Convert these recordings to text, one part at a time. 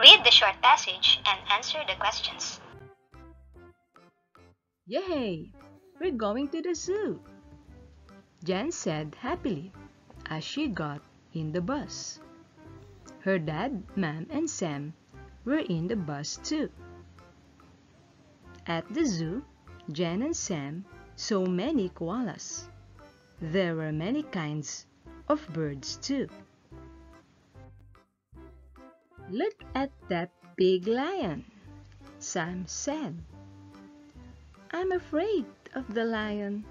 Read the short passage and answer the questions. Yay! We're going to the zoo! Jen said happily as she got in the bus. Her dad, Mom, and Sam were in the bus too. At the zoo, Jen and Sam saw many koalas. There were many kinds of birds too. Look at that big lion, Sam said. I'm afraid of the lion.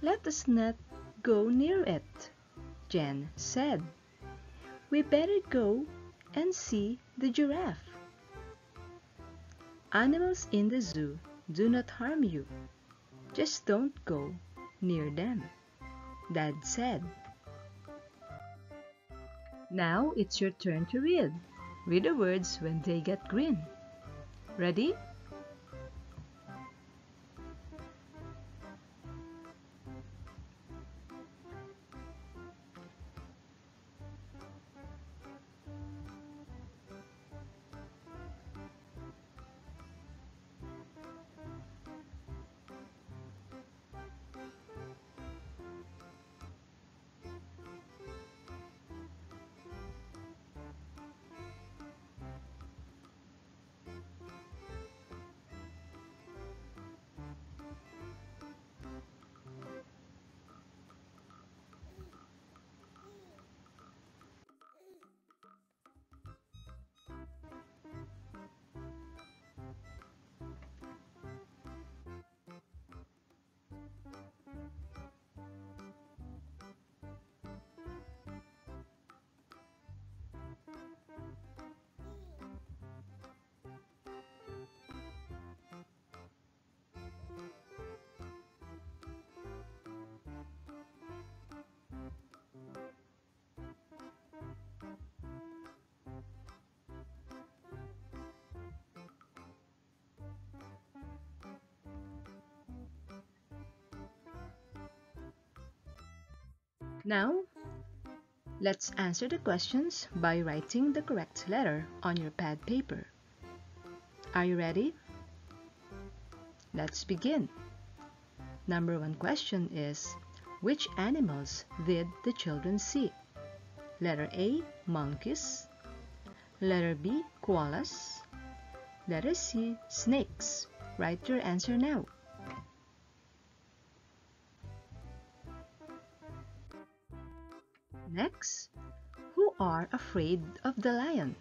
Let us not go near it, Jen said. We better go and see the giraffe. Animals in the zoo do not harm you. Just don't go near them, Dad said. Now it's your turn to read. Read the words when they get green. Ready? Now, let's answer the questions by writing the correct letter on your pad paper. Are you ready? Let's begin. Number one question is, which animals did the children see? Letter A, monkeys. Letter B, koalas. Letter C, snakes. Write your answer now. Next, who are afraid of the lion?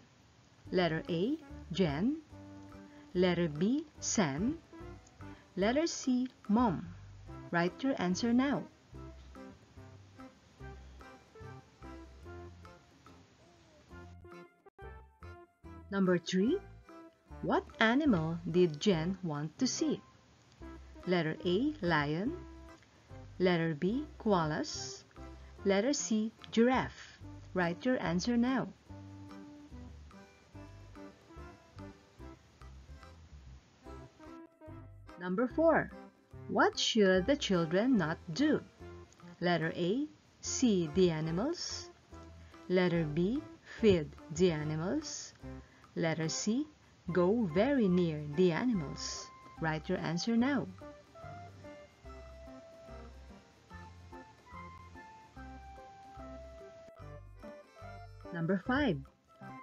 Letter A, Jen. Letter B, Sam. Letter C, Mom. Write your answer now. Number 3. What animal did Jen want to see? Letter A, lion. Letter B, koalas. Letter C, giraffe. Write your answer now. Number 4. What should the children not do? Letter A. See the animals. Letter B. Feed the animals. Letter C. Go very near the animals. Write your answer now. Number 5.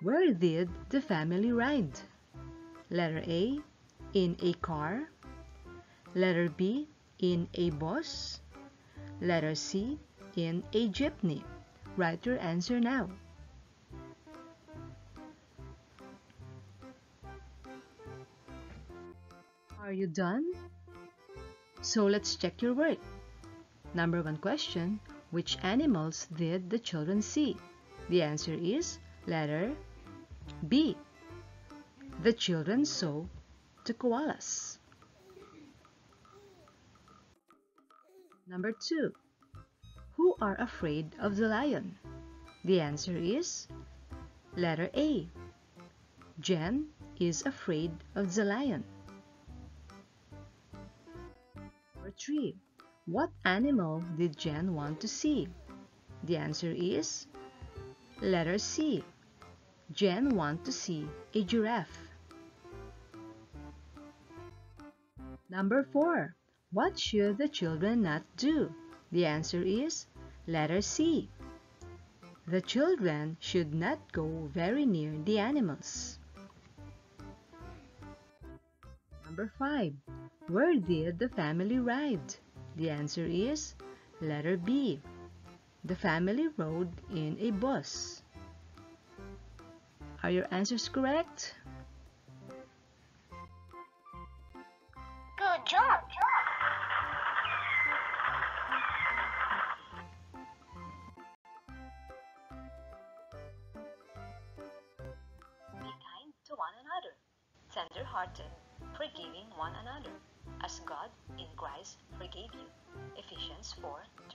Where did the family ride? Letter A. In a car. Letter B. In a bus. Letter C. In a jeepney. Write your answer now. Are you done? So let's check your work. Number one question Which animals did the children see? The answer is letter B. The children saw the koalas. Number 2. Who are afraid of the lion? The answer is letter A. Jen is afraid of the lion. Number 3. What animal did Jen want to see? The answer is Letter C. Jen want to see a giraffe. Number 4. What should the children not do? The answer is letter C. The children should not go very near the animals. Number 5. Where did the family ride? The answer is letter B. The family rode in a bus. Are your answers correct? Good job! Be kind to one another, tender-hearted, forgiving one another, as God in Christ forgave you. Ephesians 4:32.